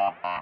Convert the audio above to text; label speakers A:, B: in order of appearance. A: ha ha.